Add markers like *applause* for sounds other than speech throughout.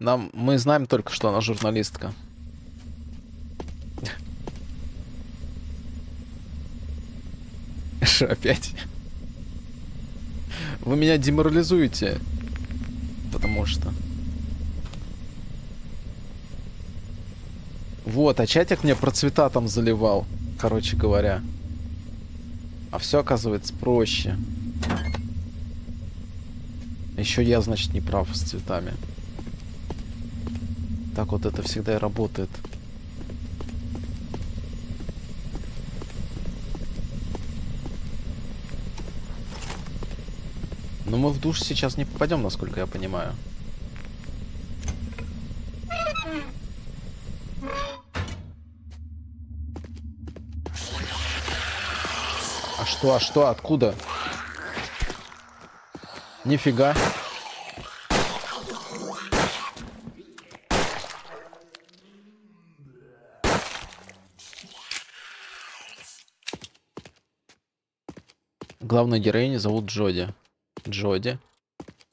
Нам, мы знаем только, что она журналистка. Что опять? Вы меня деморализуете. Потому что... Вот, а чатик мне про цвета там заливал, короче говоря. А все оказывается проще. Еще я, значит, не прав с цветами. Так вот это всегда и работает. Но мы в душ сейчас не попадем, насколько я понимаю. А что, а что, откуда? Нифига. Главную героиню зовут Джоди. Джоди.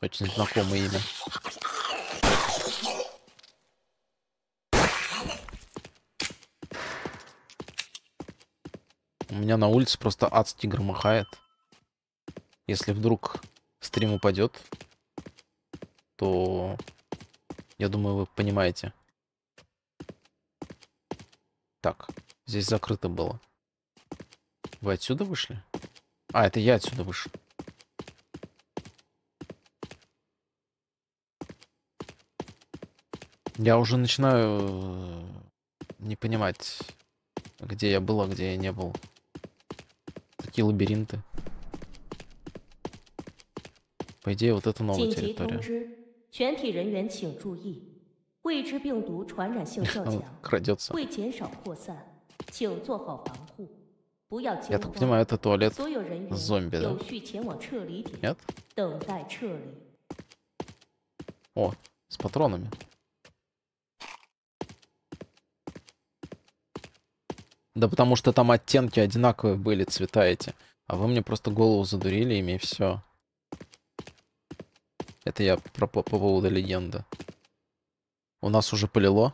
Очень знакомое имя. У меня на улице просто адский громыхает. Если вдруг стрим упадет, то я думаю, вы понимаете. Так, здесь закрыто было. Вы отсюда вышли? А, это я отсюда вышел. Я уже начинаю э, не понимать, где я был, а где я не был. Такие лабиринты. По идее, вот это новая территория. 全体人员请注意，未知病毒传染性较强，会减少扩散，请做好防护，不要惊慌。 я так понимаю, это туалет зомби, да? Нет? О, с патронами. Да потому что там оттенки одинаковые были, цвета эти. А вы мне просто голову задурили ими и все. Это я про, по, по поводу легенды. У нас уже полило.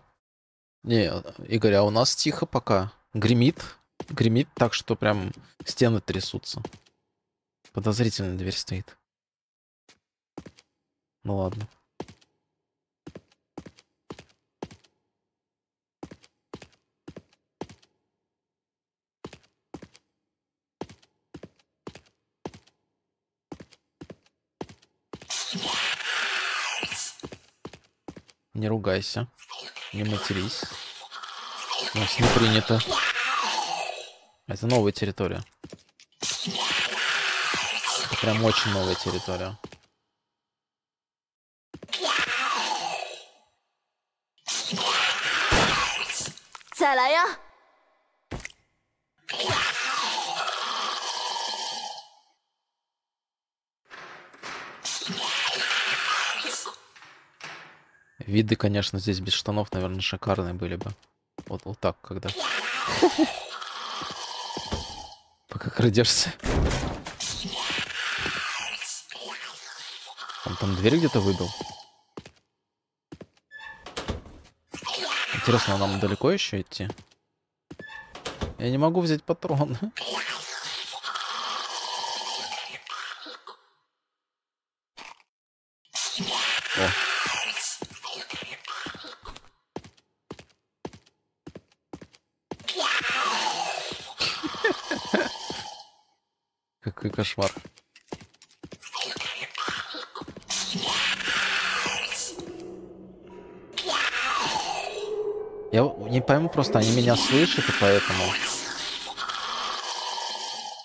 Не, Игорь, а у нас тихо пока. Гремит. Гремит так, что прям стены трясутся. Подозрительная дверь стоит. Ну ладно. Не ругайся. Не матерись. У нас не принято. Это новая территория. Прям очень новая территория. Целая? Виды, конечно, здесь без штанов, наверное, шикарные были бы. Вот, вот так, когда. *laughs* Пока крадешься. Он там дверь где-то выбил. Интересно, нам далеко еще идти? Я не могу взять патроны. Кошмар. Я не пойму просто, они меня слышат, и поэтому...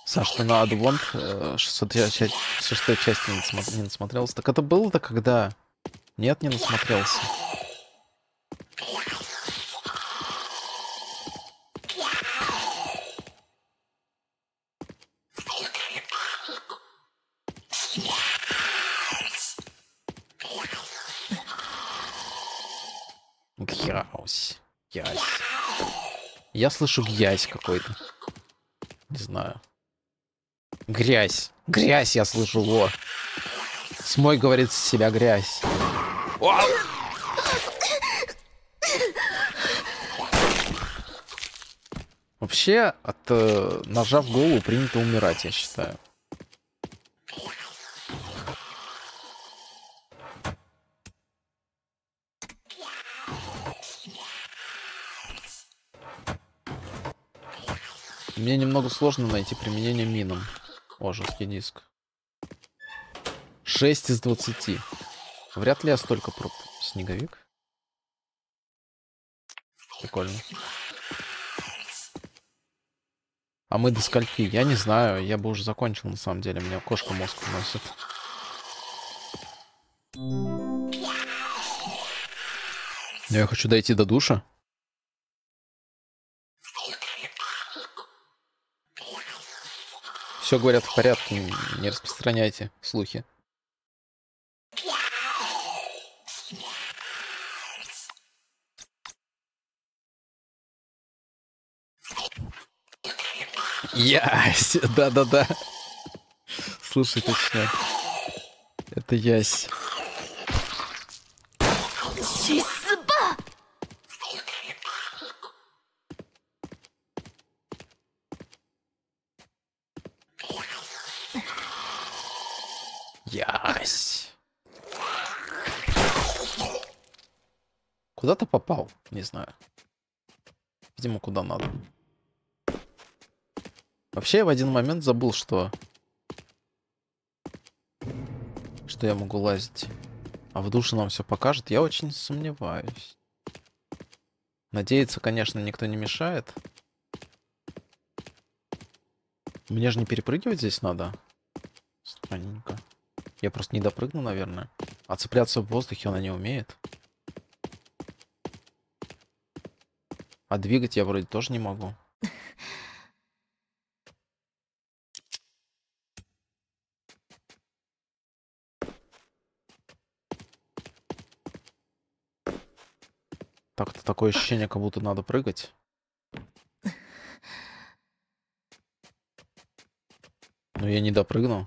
Саш, ты на Advent 606 части не, насмотр... не насмотрелся. Так это было-то когда? Нет, не насмотрелся. Я слышу грязь какой-то. Не знаю. Грязь. Грязь я слышу, во. Смой, говорит, с себя грязь. Вообще, от э, ножа в голову принято умирать, я считаю. Мне немного сложно найти применение минам. О, жесткий диск. 6 из 20. Вряд ли я столько проб. Снеговик. Прикольно. А мы до скольки? Я не знаю. Я бы уже закончил, на самом деле. Меня кошка мозг носит. Я хочу дойти до душа. Все говорят в порядке, не распространяйте слухи. Ясь, *laughs* да-да-да. Слушай, точно. Это ясь. Куда-то попал, не знаю. Видимо, куда надо. Вообще, я в один момент забыл, что... Что я могу лазить. А в душе нам все покажет. Я очень сомневаюсь. Надеяться, конечно, никто не мешает. Мне же не перепрыгивать здесь надо. Странненько. Я просто не допрыгну, наверное. А цепляться в воздухе она не умеет. А двигать я вроде тоже не могу. Так-то такое ощущение, как будто надо прыгать. Но я не допрыгнул.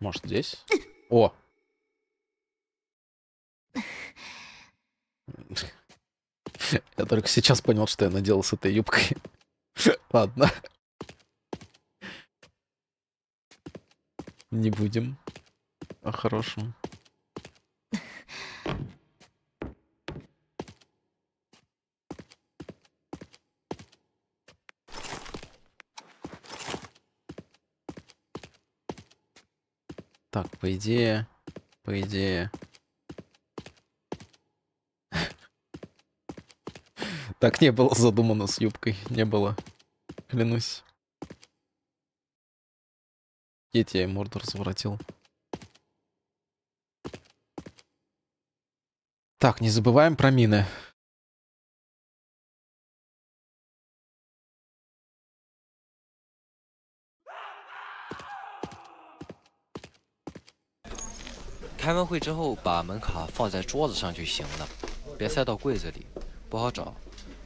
Может, здесь? О! Я только сейчас понял, что я наделал с этой юбкой. Ладно. Не будем о хорошем. Так, по идее, по идее. *laughs* Так не было задумано с юбкой, не было. Клянусь. Кети я морду разворотил. Так, не забываем про мины. 开完会之后，把门卡放在桌子上就行了，别塞到柜子里，不好找。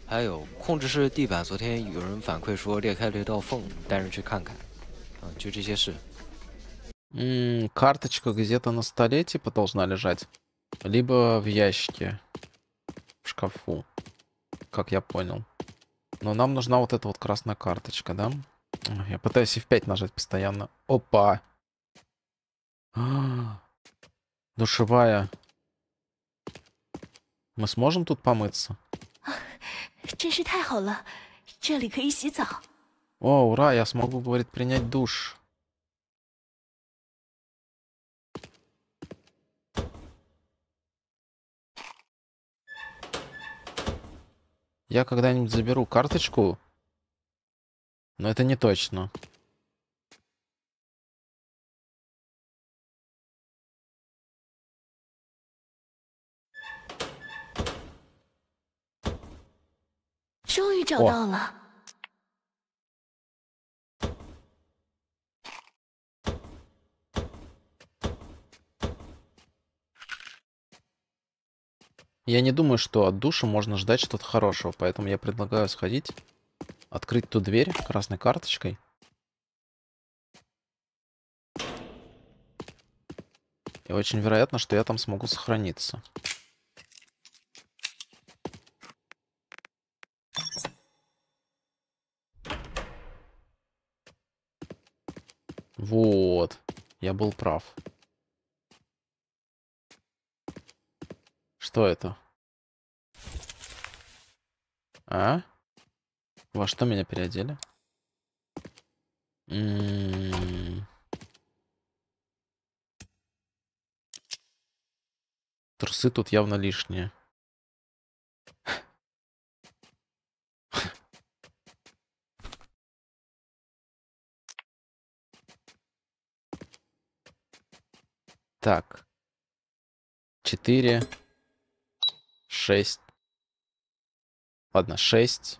还有控制室地板，昨天有人反馈说裂开了一道缝，带人去看看。嗯，就这些事。М -м, карточка где-то на столе типа должна лежать. Либо в ящике. В шкафу. Как я понял. Но нам нужна вот эта вот красная карточка, да? Я пытаюсь F5 нажать постоянно. Опа! А -а -а. Душевая. Мы сможем тут помыться? *laughs* О, ура, я смогу, говорит, принять душ. Я когда-нибудь заберу карточку, но это не точно. О. Я не думаю, что от душа можно ждать что-то хорошего, поэтому я предлагаю сходить, открыть ту дверь красной карточкой. И очень вероятно, что я там смогу сохраниться. Вот. Я был прав. Что это? А? Во что меня переодели? М -м -м. Трусы тут явно лишние. Так. Четыре. Шесть. Ладно, шесть.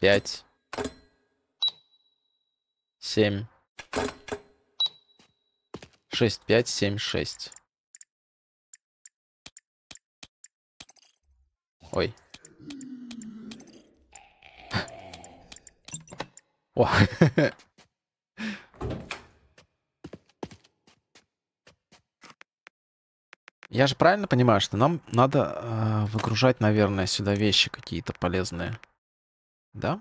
Пять. Семь. Шесть, пять, семь, шесть. Ой. *laughs* О. *laughs* Я же правильно понимаю, что нам надо э, выгружать, наверное, сюда вещи какие-то полезные. Да?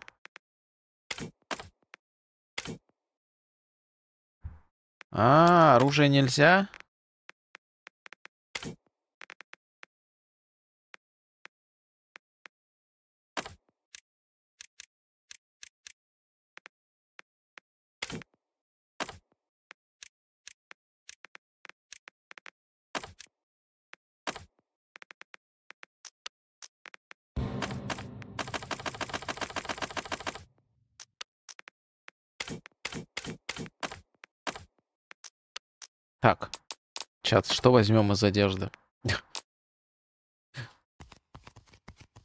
А, оружие нельзя? Так. Чат, что возьмем из одежды? *laughs*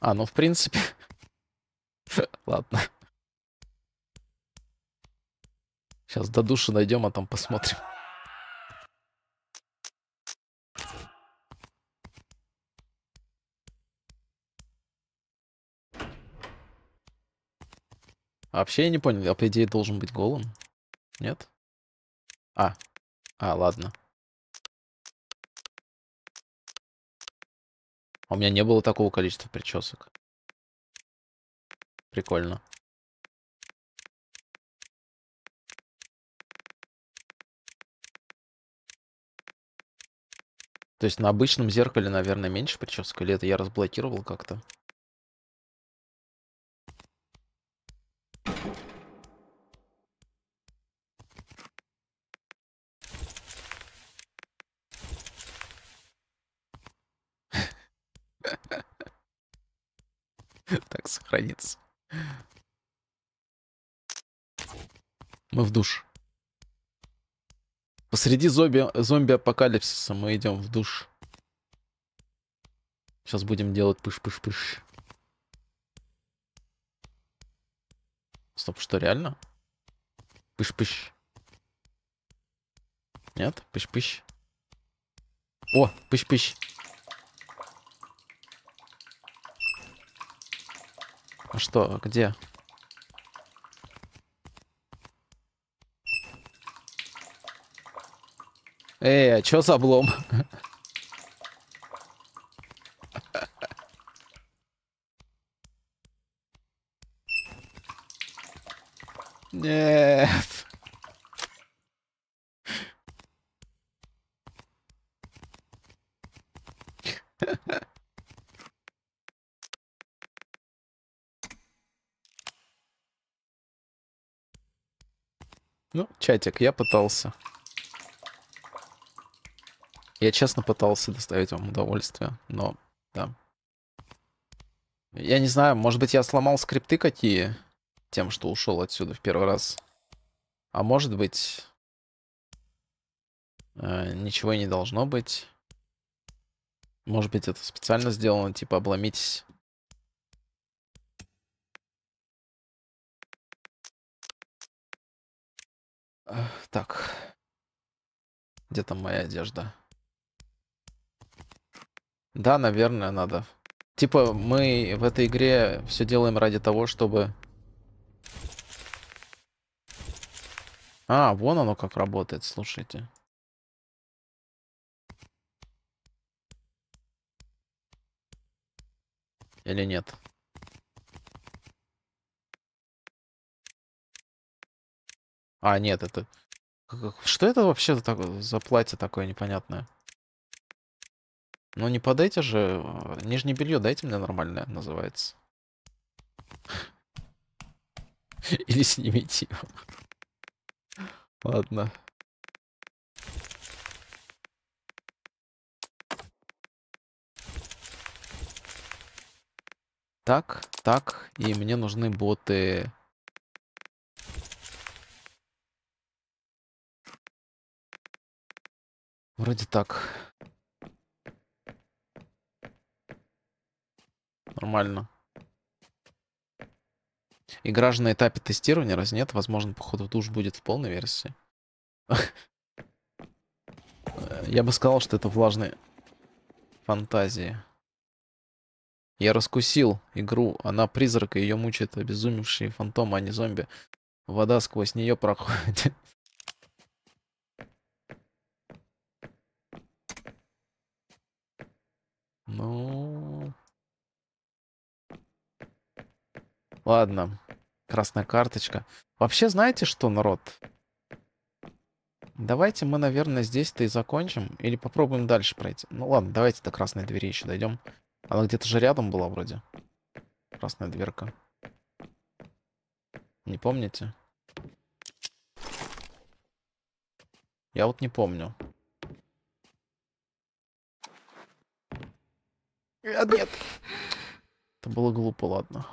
А, ну, в принципе... *laughs* Ладно. Сейчас до души найдем, а там посмотрим. вообще я не понял, я по идее должен быть голым. Нет? А, а, ладно. А у меня не было такого количества причесок. Прикольно. То есть на обычном зеркале, наверное, меньше причесок, или это я разблокировал как-то? Так сохранится. Мы в душ. Посреди зомби-апокалипсиса мы идем в душ. Сейчас будем делать пыш-пыш-пыш. Стоп, что, реально? Пыш-пыш. Нет? Пыш-пыш. О, пыш-пыш. А что, где? Эй, а чё за облом? Нет. *laughs* Ну, чатик, я пытался. Я честно пытался доставить вам удовольствие, но, да. Я не знаю, может быть, я сломал скрипты какие тем, что ушел отсюда в первый раз. А может быть, э, ничего не должно быть. Может быть, это специально сделано, типа обломитесь. Так. Где там моя одежда? Да, наверное, надо. Типа, мы в этой игре все делаем ради того, чтобы... А, вон оно как работает, слушайте. Или нет? А, нет, это... Что это вообще за платье такое непонятное? Ну не под эти же... А, нижнее белье дайте мне нормальное, называется. *laughs* Или снимите его. Ладно. Так, так, и мне нужны боты. Вроде так. Нормально. Игра же на этапе тестирования, раз нет? Возможно, походу, душ будет в полной версии. *laughs* Я бы сказал, что это влажные фантазии. Я раскусил игру. Она призрак, и ее мучает обезумевшие фантомы, а не зомби. Вода сквозь нее проходит. *laughs* Ну... Ладно. Красная карточка. Вообще, знаете что, народ? Давайте мы, наверное, здесь-то и закончим. Или попробуем дальше пройти. Ну ладно, давайте до красной двери еще дойдем. Она где-то же рядом была вроде. Красная дверка. Не помните? Я вот не помню. Нет. Это было глупо, ладно.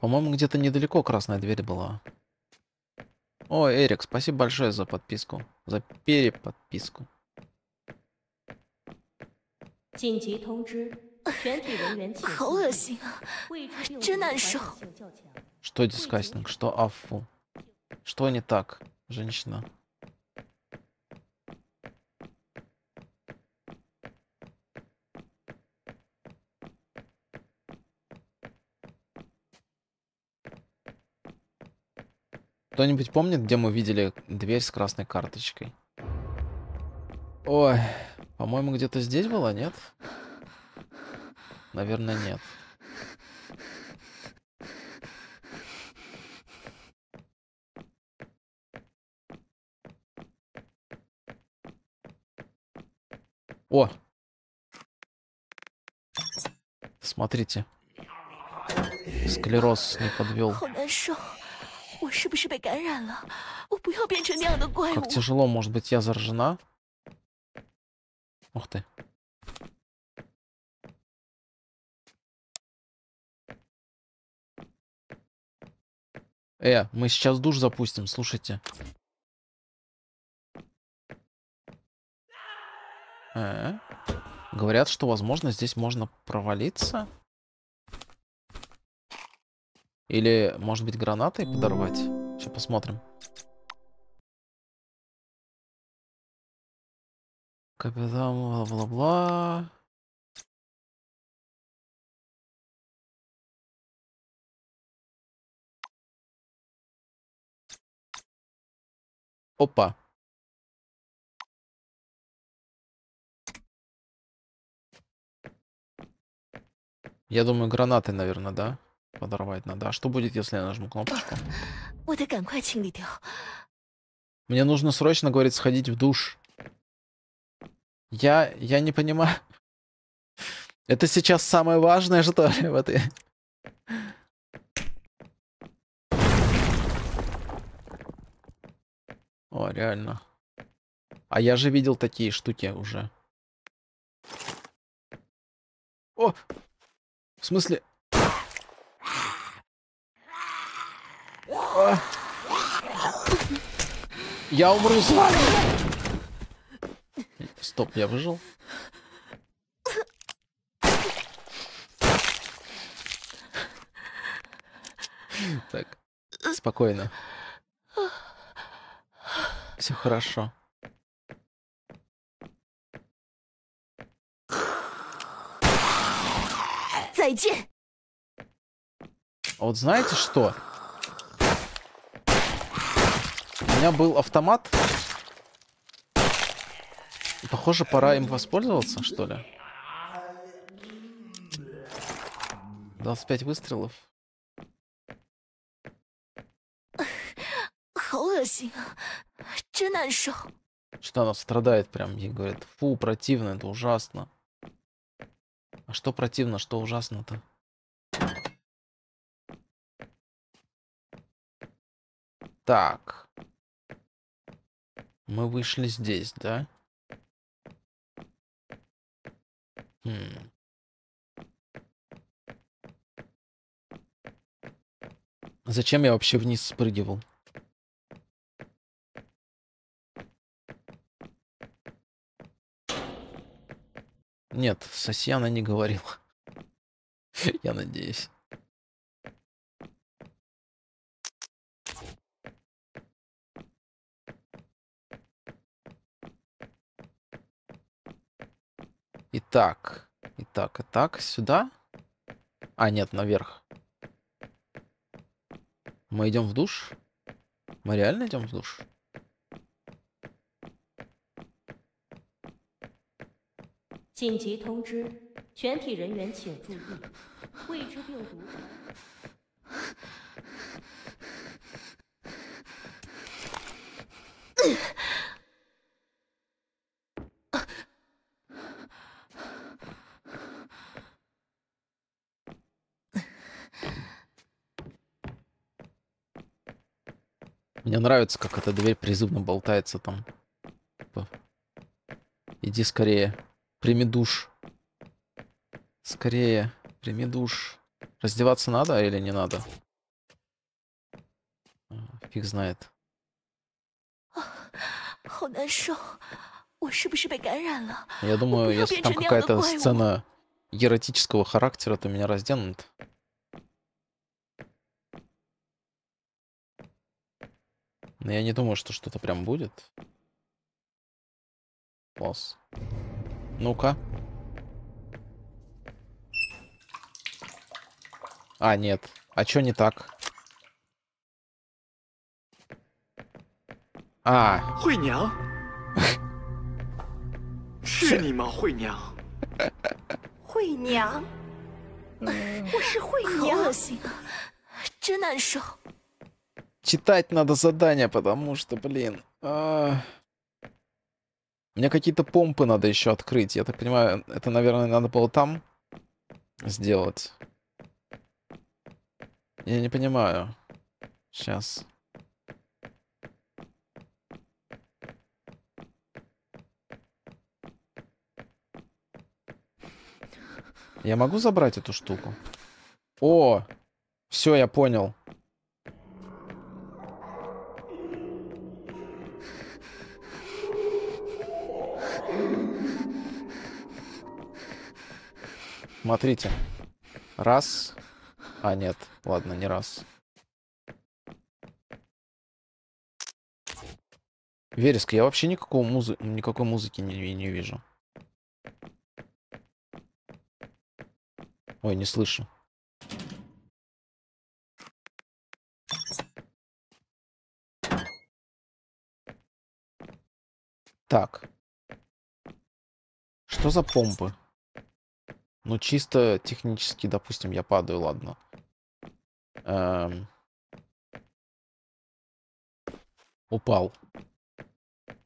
По-моему, где-то недалеко красная дверь была. О, Эрик, спасибо большое за подписку. За переподписку. Что дискастинг? Что афу? Что не так, женщина? Кто-нибудь помнит, где мы видели дверь с красной карточкой? Ой, по-моему, где-то здесь была, нет? Наверное, нет. О! Смотрите. Склероз не подвел. 我是不是被感染了？我不要变成那样的怪物。Как тяжело, может быть, я заражена? Ух ты. Э, мы сейчас душ запустим, слушайте. Э, говорят, что, возможно, здесь можно провалиться. Или, может быть, гранатой подорвать? Сейчас посмотрим. Капитан, бла-бла-бла. Опа. Я думаю, гранаты, наверное, да? Подорвать надо. А что будет, если я нажму кнопочку? Мне нужно срочно, говорит, сходить в душ. Я, я не понимаю. Это сейчас самое важное, что ли, в этой... О, реально. А я же видел такие штуки уже. О! В смысле? Я умру с вами. Стоп, я выжил. Так, спокойно. Все хорошо. А вот знаете что? У меня был автомат. Похоже, пора им воспользоваться, что ли. 25 выстрелов. Что она страдает прям и говорит, фу, противно, это ужасно. А что противно, что ужасно-то? Так. Мы вышли здесь, да? Хм. Зачем я вообще вниз спрыгивал? Нет, соси она не говорила. *laughs* Я надеюсь. Итак, итак, итак, сюда? А, нет, наверх. Мы идем в душ? Мы реально идем в душ? Мне нравится, как эта дверь призывно болтается там. Иди скорее. Прими душ. Скорее, прими душ. Раздеваться надо или не надо? Фиг знает. Я думаю, если там какая-то сцена эротического характера, то меня разденут. Но я не думаю, что что-то прям будет. Класс. Ну-ка. А, нет. А чё не так? А. 惠娘。是你吗，惠娘？惠娘。我是惠娘。好恶心啊，真难受。 Читать надо задание, потому что, блин. А... Мне какие-то помпы надо еще открыть. Я так понимаю, это, наверное, надо было там сделать. Я не понимаю. Сейчас. Я могу забрать эту штуку? О! Все, я понял. Смотрите. Раз. А, нет. Ладно, не раз. Вереск, я вообще никакого музы... никакой музыки не, не вижу. Ой, не слышу. Так. Что за помпы? Ну, чисто технически, допустим, я падаю, ладно. Эм... Упал.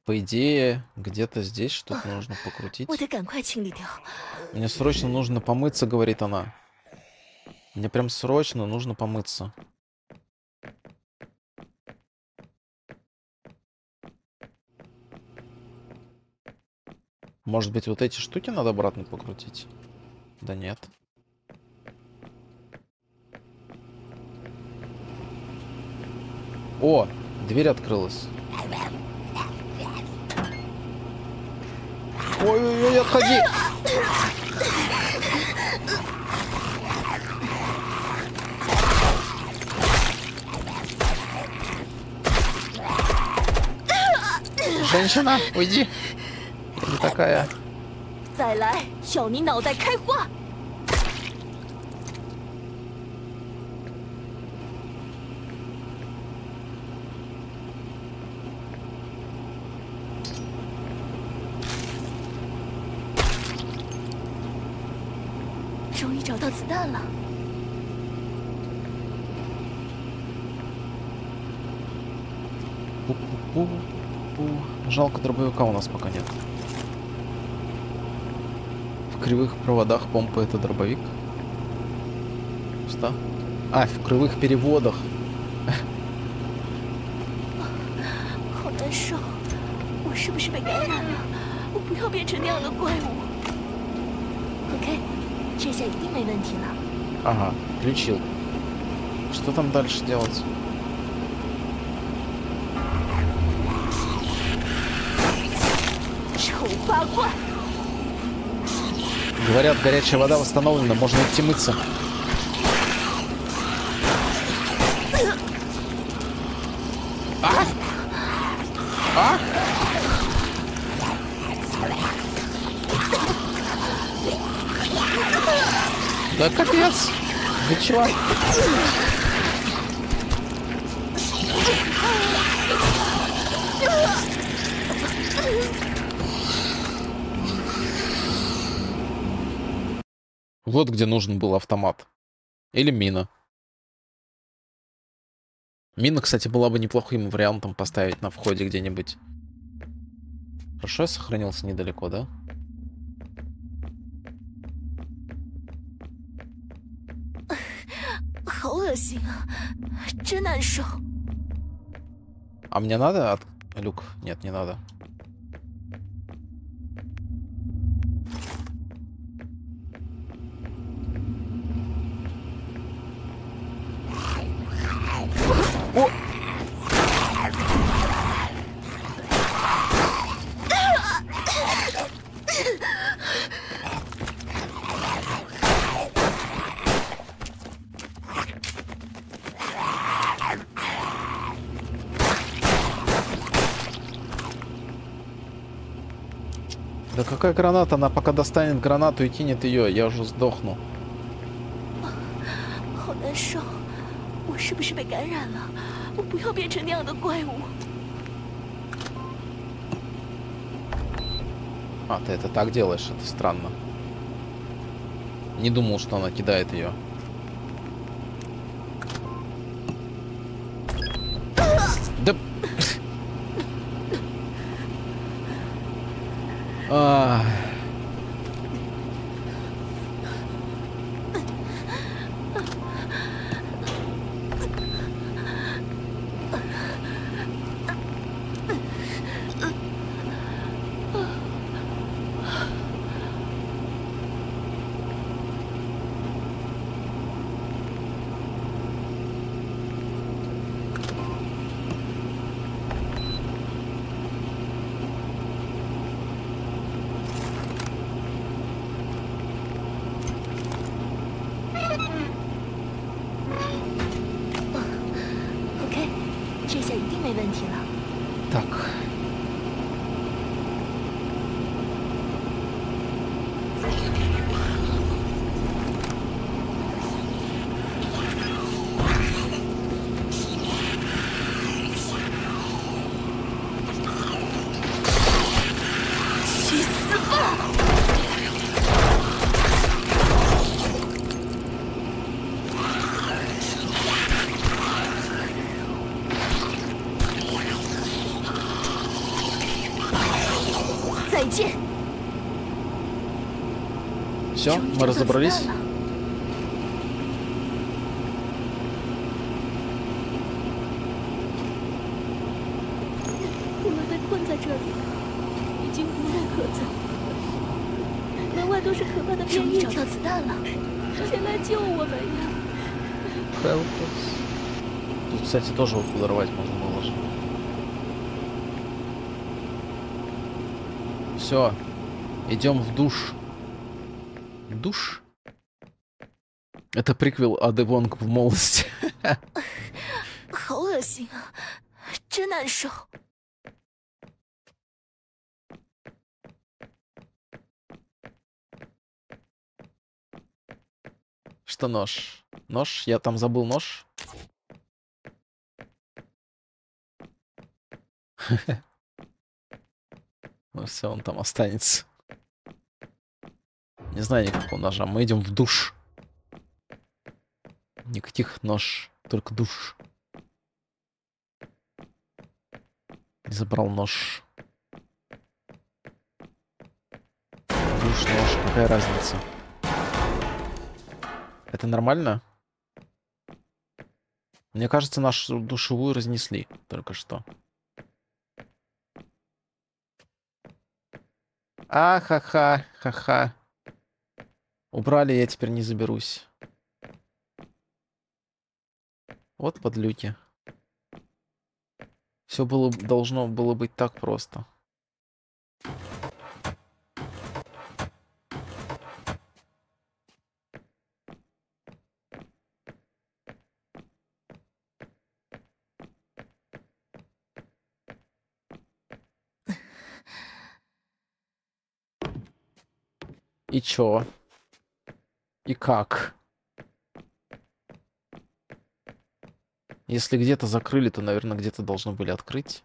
По идее, где-то здесь что-то нужно покрутить. Мне срочно нужно помыться, говорит она. Мне прям срочно нужно помыться. Может быть, вот эти штуки надо обратно покрутить? Да нет. О, дверь открылась. Ой-ой-ой, отходи! Женщина, уйди. Не такая. 再来，要你脑袋开花。终于找到子弹了。Жалко дробовика у нас пока нет. кривых проводах помпы это дробовик. Что? А, в кривых переводах. Ага, включил. Что там дальше делать? Говорят, горячая вода восстановлена, можно идти мыться. А? А? Да капец! Вы чего? Вот где нужен был автомат. Или мина. Мина, кстати, была бы неплохим вариантом поставить на входе где-нибудь. Хорошо я сохранился недалеко, да? А мне надо от... Люк? Нет, не надо. Да какая граната? Она пока достанет гранату и кинет ее, я уже сдохну. 好难受，我 是不是被感染了？我不要变成那样的怪物。А, ты это так делаешь, это странно. Не думал, что она кидает ее. Да... А... Все, мы разобрались. Тут, кстати, тоже вот подорвать можно было же. Все, идем в душ душ. Это приквел Ады Вонг в молодости. Что нож? Нож? Я там забыл нож? *laughs* Ну все, он там останется. Не знаю никакого ножа. Мы идем в душ. Никаких нож, только душ. Не забрал нож. Душ, нож, какая разница? Это нормально? Мне кажется, нашу душевую разнесли только что. А, ха-ха, ха-ха. Убрали, я теперь не заберусь. Вот подлюки. Все было, должно было быть так просто. И чё? и как. Если где-то закрыли, то, наверное, где-то должны были открыть.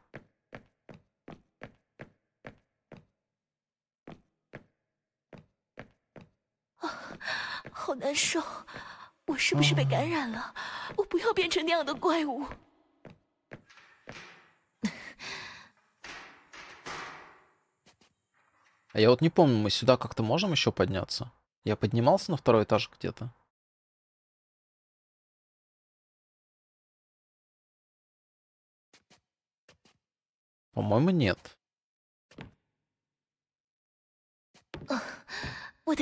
Oh, а я вот не помню, мы сюда как-то можем еще подняться? Я поднимался на второй этаж где-то? По-моему, нет. 我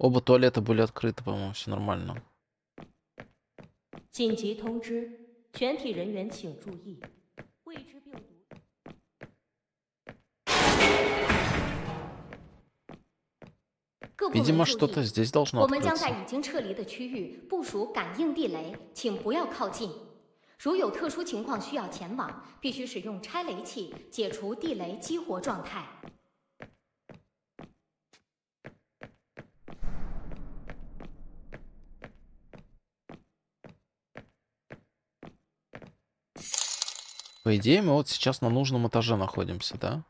Оба туалета были открыты, по-моему, все нормально. Видимо, что-то здесь должно открыться. По идее, мы вот сейчас на нужном этаже находимся, да?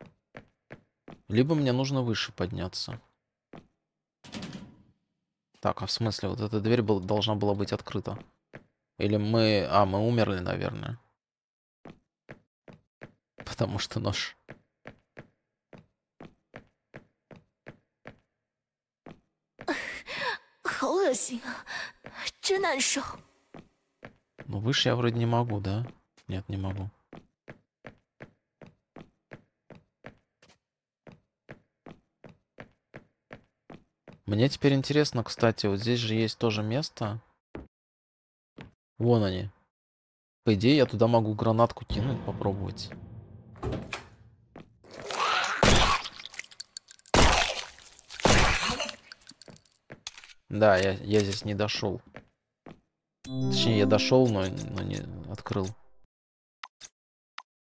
Либо мне нужно выше подняться. Так, а в смысле, вот эта дверь был, должна была быть открыта? Или мы... А, мы умерли, наверное. Потому что нож... Ну, выше я вроде не могу, да? Нет, не могу. Мне теперь интересно, кстати, вот здесь же есть тоже место. Вон они. По идее, я туда могу гранатку кинуть, попробовать. Да, я, я здесь не дошел. Точнее, я дошел, но, но не открыл.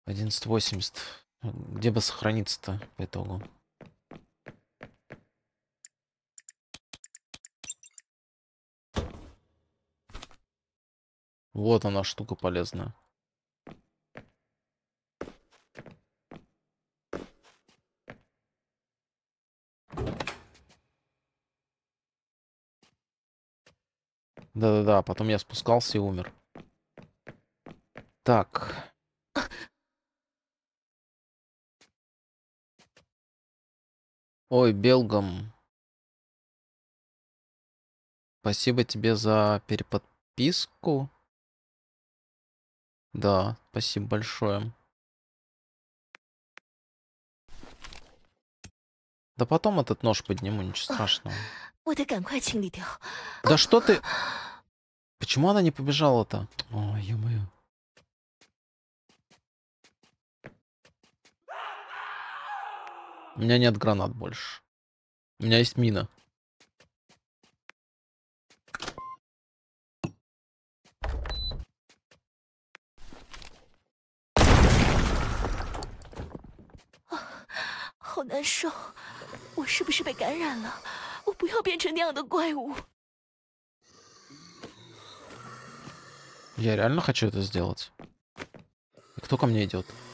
1180. Где бы сохраниться-то по итогу? Вот она штука полезная. Да-да-да, потом я спускался и умер. Так. Ой, Белгам. Спасибо тебе за переподписку. Да, спасибо большое. Да потом этот нож подниму, ничего страшного. Да что ты... *gasps* Почему она не побежала-то? Ой, ё-моё. У меня нет гранат больше. У меня есть мина. 好难受，我是不是被感染了？我不要变成那样的怪物。我真的很想做这个。谁来我这？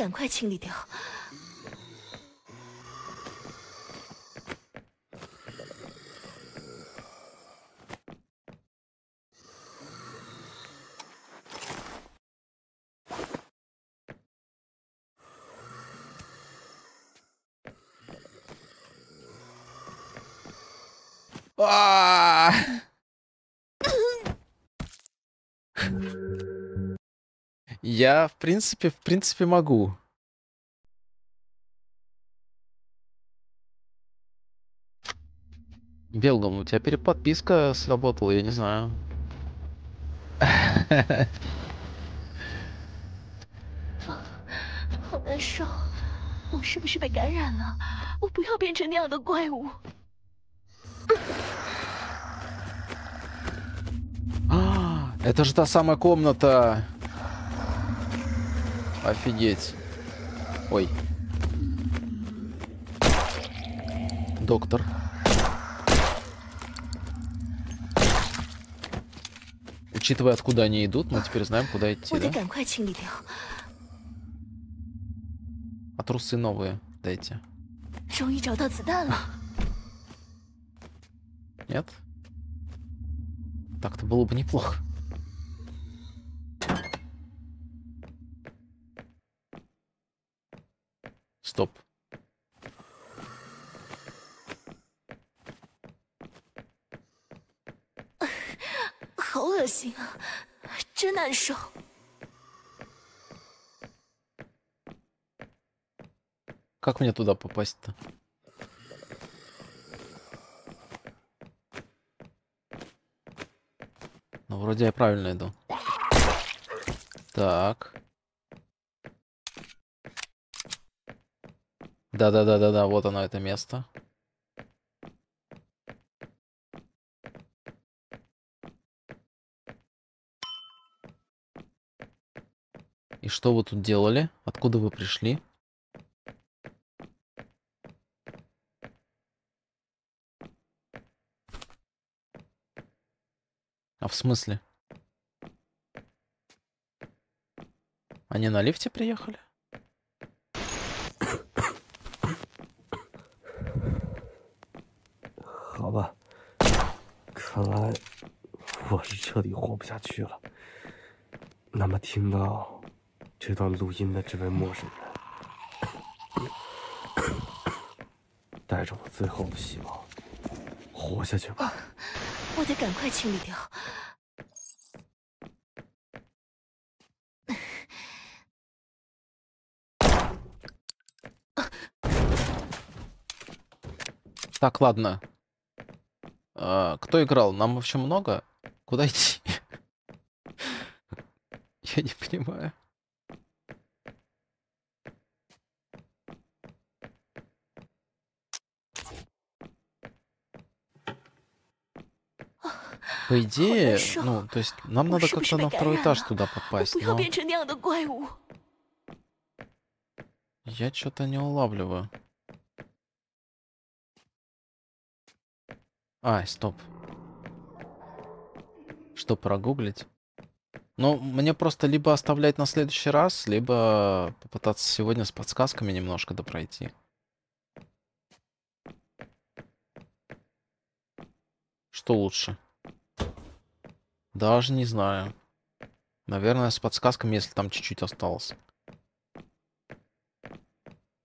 赶快清理掉。Я, в принципе, в принципе могу. Белгом, у тебя переподписка сработала, я не знаю. 好难受，我是不是被感染了？我不要变成那样的怪物。А, это же *gasps* та самая комната. Офигеть. Ой. Доктор. Учитывая, откуда они идут, мы теперь знаем, куда идти, да? А трусы новые дайте. Нет? Так-то было бы неплохо. Стоп. Как мне туда попасть-то? вроде я правильно иду. Так. Да-да-да-да-да, вот оно, это место. И что вы тут делали? Откуда вы пришли? А в смысле? Они на лифте приехали? 不下去了。那么，听到这段录音的这位陌生人，带着我最后的希望，活下去吧。我得赶快清理掉。Так, ладно. А, кто играл? Нам вообще много? Куда идти? Я не понимаю. По идее, ну, то есть нам надо как-то на второй этаж туда попасть, но... Я что-то не улавливаю. А, стоп. Что, прогуглить? Ну, мне просто либо оставлять на следующий раз, либо попытаться сегодня с подсказками немножко допройти. Что лучше? Даже не знаю. Наверное, с подсказками, если там чуть-чуть осталось.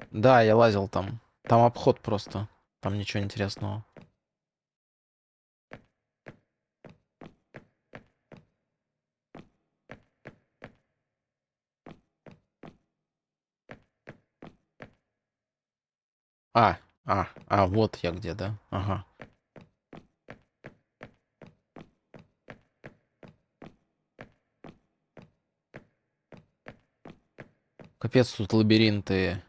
Да, я лазил там. Там обход просто. Там ничего интересного. А, а, а, вот я где, да? Ага. Капец, тут лабиринты.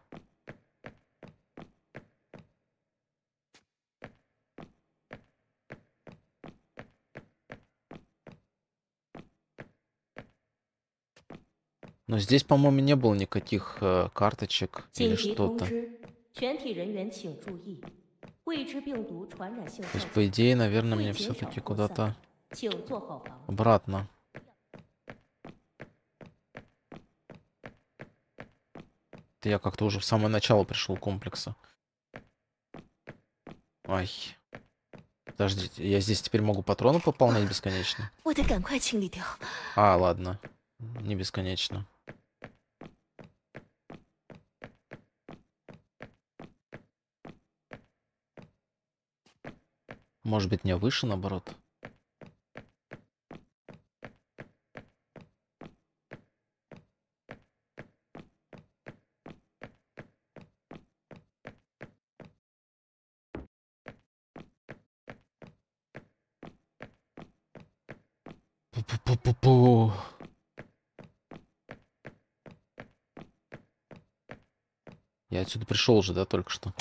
Но здесь, по-моему, не было никаких э, карточек или что-то. То есть, по идее, наверное, мне все-таки куда-то обратно. Это я как-то уже в самое начало пришел комплекса. Ай. Подождите, я здесь теперь могу патроны пополнять бесконечно? А, ладно. Не бесконечно. Может быть, мне выше, наоборот? Пу-пу-пу-пу. Я отсюда пришел уже, да, только что.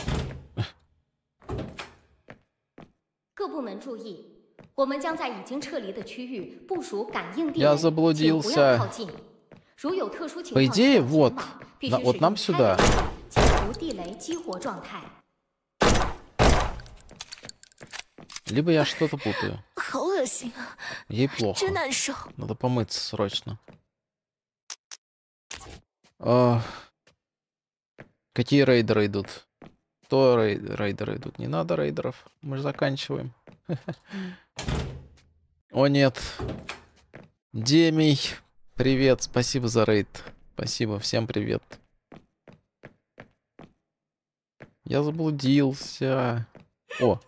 Я заблудился. По идее, вот. На, вот нам сюда. Либо я что-то путаю. Ей плохо. Надо помыться срочно. А... Какие рейдеры идут? Кто рей... рейдеры идут? Не надо рейдеров. Мы же заканчиваем. О нет. Демий. Привет. Спасибо за рейд. Спасибо. Всем привет. Я заблудился. О.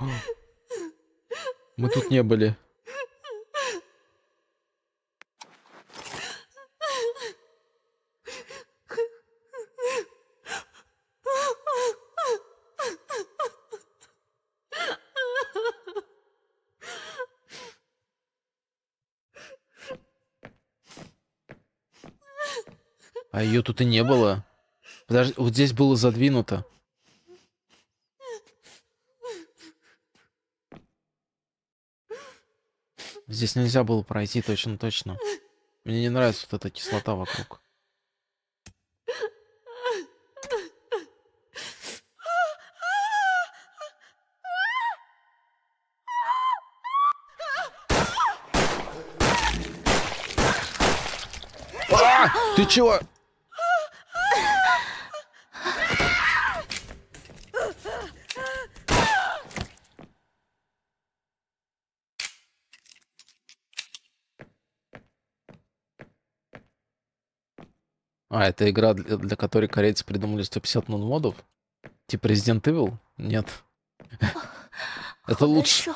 *laughs* Мы тут не были. А ее тут и не было. Подожди, вот здесь было задвинуто. Здесь нельзя было пройти точно-точно. Мне не нравится вот эта кислота вокруг. А! Ты чего? А, это игра, для, для которой корейцы придумали 150 нон-модов? Типа Resident Evil? Нет. *laughs* Это лучше.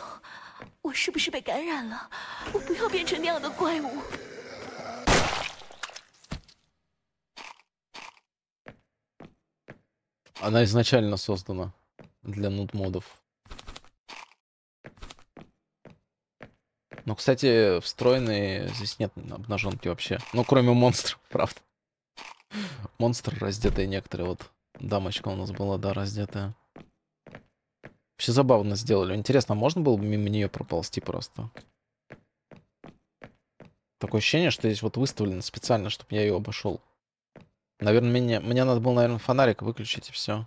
Она изначально создана для нуд-модов. Но, кстати, встроенные здесь нет обнаженки вообще. Ну, кроме монстров, *laughs* правда. Монстр раздетый некоторые. Вот дамочка у нас была, да, раздетая. Вообще забавно сделали. Интересно, можно было бы мимо нее проползти просто? Такое ощущение, что здесь вот выставлено специально, чтобы я ее обошел. Наверное, мне, мне надо было, наверное, фонарик выключить и все.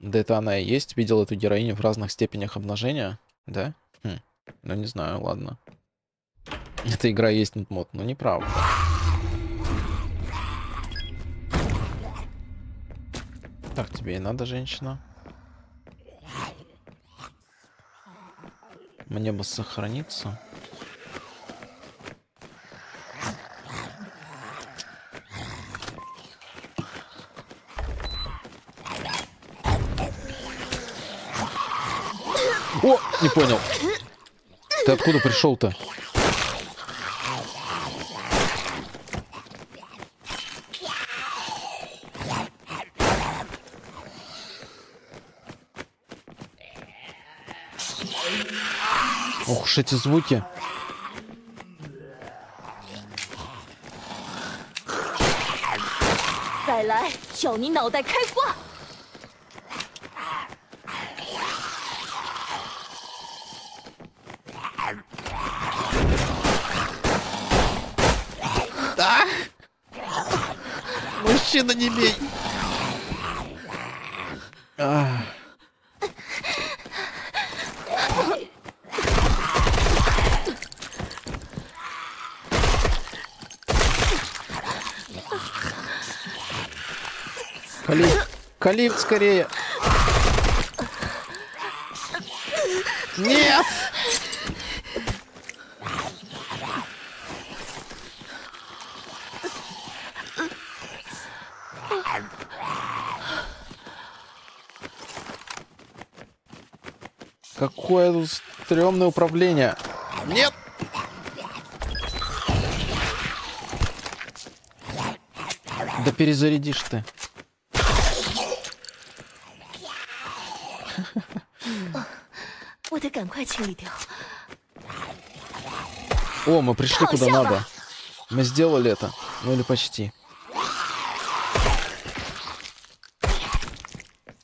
Да это она и есть. Видел эту героиню в разных степенях обнажения. Да? Хм. Ну, не знаю, ладно. Эта игра есть мод, но неправда. Так, тебе и надо, женщина. Мне бы сохраниться. О, не понял. Ты откуда пришел-то? уж эти звуки. А! Мужчина, не бей! А. Калиб, скорее. Нет! Какое стрёмное управление. Нет! Да перезарядишь ты. О, мы пришли куда надо. Мы сделали это. Ну или почти.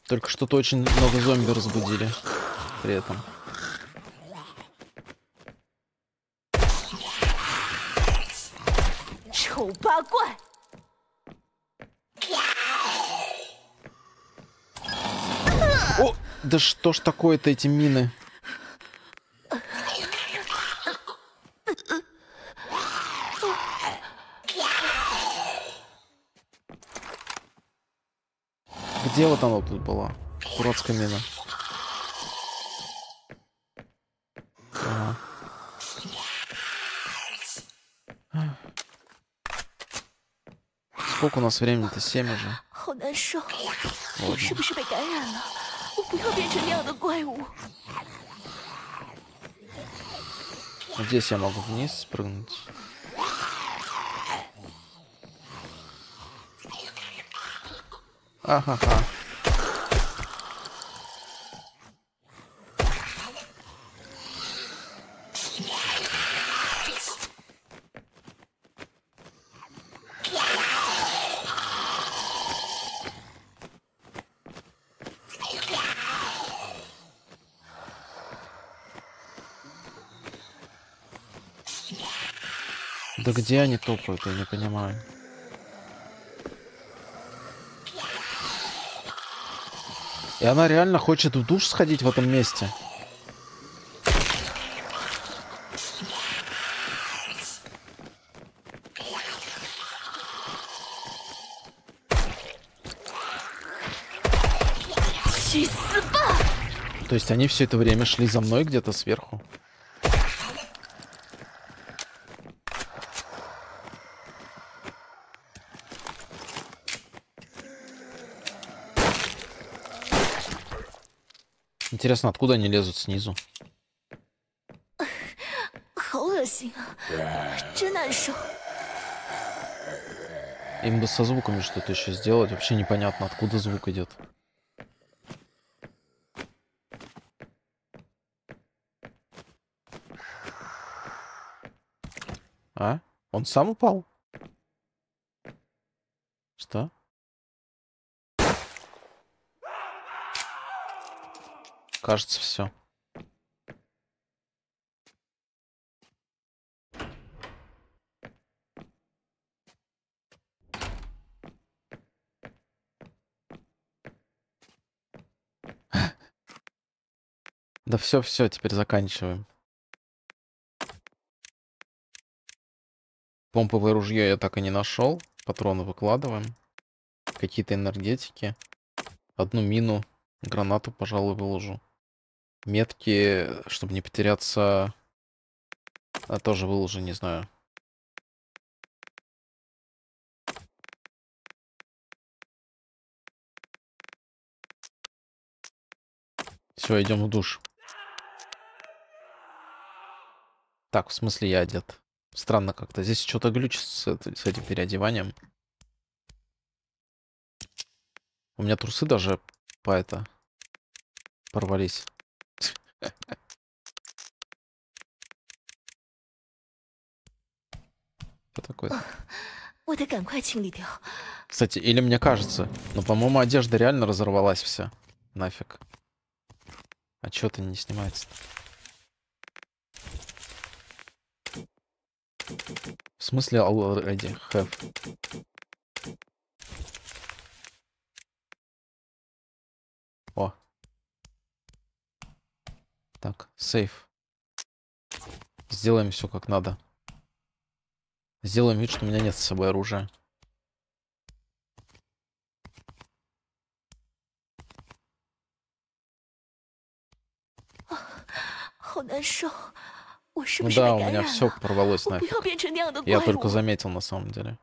Только что-то очень много зомби разбудили при этом. О, да что ж такое-то эти мины? Где вот оно тут было? Дурацкая мина. Ага. Сколько у нас времени-то? Семь уже. Здесь я могу вниз спрыгнуть. Ага. Да где они топают, я не понимаю. И она реально хочет в душ сходить в этом месте. То есть они все это время шли за мной где-то сверху? Интересно, откуда они лезут снизу? Им бы со звуками что-то еще сделать. Вообще непонятно, откуда звук идет. А? Он сам упал? Что? Кажется, все. *laughs* Да все, все, теперь заканчиваем. Помповое ружье я так и не нашел. Патроны выкладываем. Какие-то энергетики. Одну мину, гранату, пожалуй, выложу. Метки, чтобы не потеряться, а тоже выложу, не знаю. Все, идем в душ. Так, в смысле я одет. Странно как-то. Здесь что-то глючит с, с этим переодеванием. У меня трусы даже по это порвались. Что такое? Кстати, или мне кажется, но, по-моему, одежда реально разорвалась вся. Нафиг. А чё то не снимается? В смысле already have? Так, сейф. Сделаем все как надо. Сделаем вид, что у меня нет с собой оружия. Ну да, у меня все порвалось нафиг. Я только заметил на самом деле.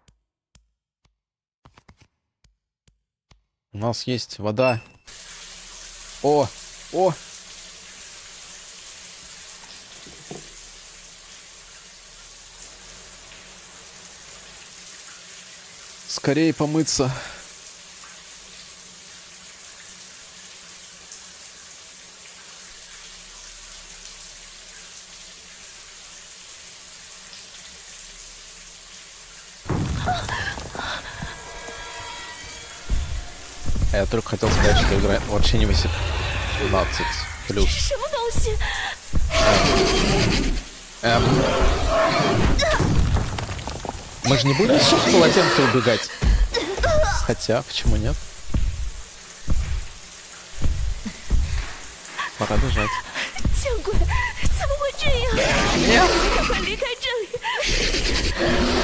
У нас есть вода. О! О! Скорее помыться. А я только хотел сказать, что игра вообще не 18 плюс. Эм. Мы же не будем сейчас полотенце убегать. Хотя, почему нет? Пора бежать. Нет!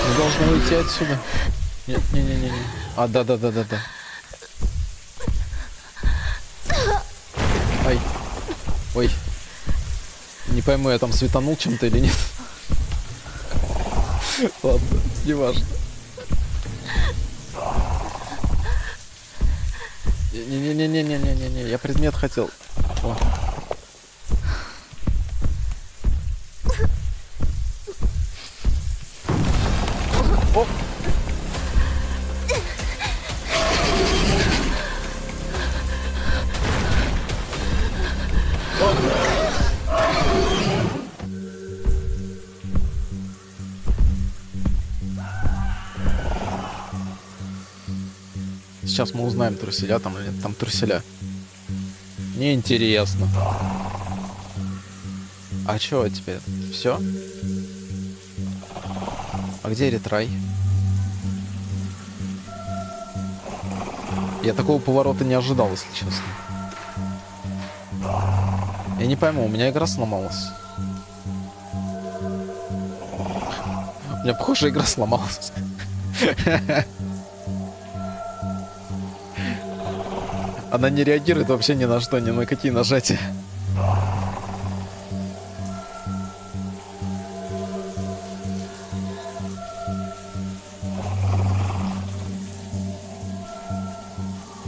Мы должны уйти отсюда. Нет, не-не-не. А, да-да-да-да-да. Ай. Ой. Не пойму, я там светанул чем-то или нет. Ладно, не важно. Не-не-не-не-не-не-не, я предмет хотел. Узнаем, труселя там или нет. Там труселя. Неинтересно. А чё теперь? Все? А где ретрай? Я такого поворота не ожидал, если честно. Я не пойму, у меня игра сломалась. У меня, похоже, игра сломалась. *laughs* Она не реагирует вообще ни на что, ни на какие нажатия.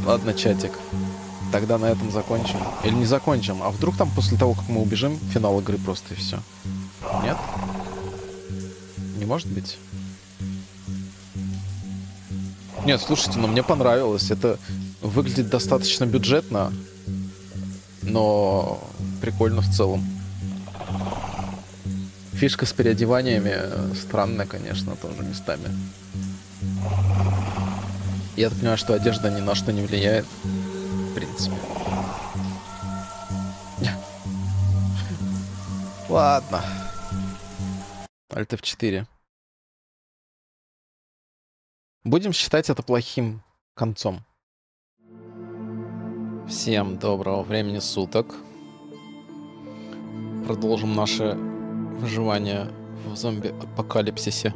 Ладно, чатик. Тогда на этом закончим. Или не закончим. А вдруг там после того, как мы убежим, финал игры просто и все? Нет? Не может быть? Нет, слушайте, но ну мне понравилось. Это выглядит достаточно бюджетно, но прикольно в целом. Фишка с переодеваниями странная, конечно, тоже местами. Я так понимаю, что одежда ни на что не влияет. В принципе. *laughs* Ладно. Alt F4. Будем считать это плохим концом. Всем доброго времени суток. Продолжим наше выживание в зомби-апокалипсисе.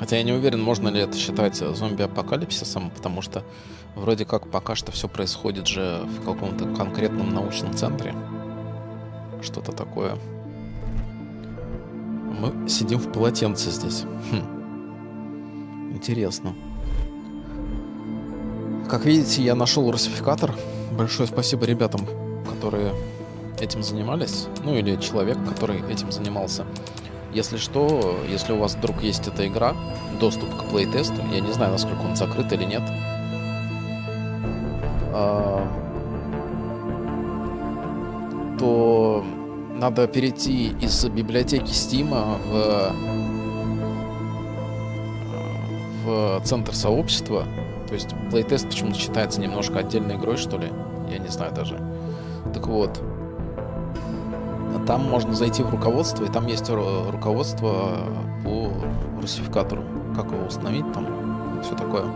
Хотя я не уверен, можно ли это считать зомби-апокалипсисом, потому что вроде как пока что все происходит же в каком-то конкретном научном центре. Что-то такое. Мы сидим в полотенце здесь. Хм. Интересно. Как видите, я нашел русификатор. Большое спасибо ребятам, которые этим занимались. Ну или человек, который этим занимался. Если что, если у вас вдруг есть эта игра, доступ к плейтесту, я не знаю, насколько он закрыт или нет, а, то надо перейти из библиотеки Steam в, в центр сообщества то есть плейтест почему-то считается немножко отдельной игрой, что ли. Я не знаю даже. Так вот. Там можно зайти в руководство, и там есть руководство по русификатору. Как его установить там, все такое.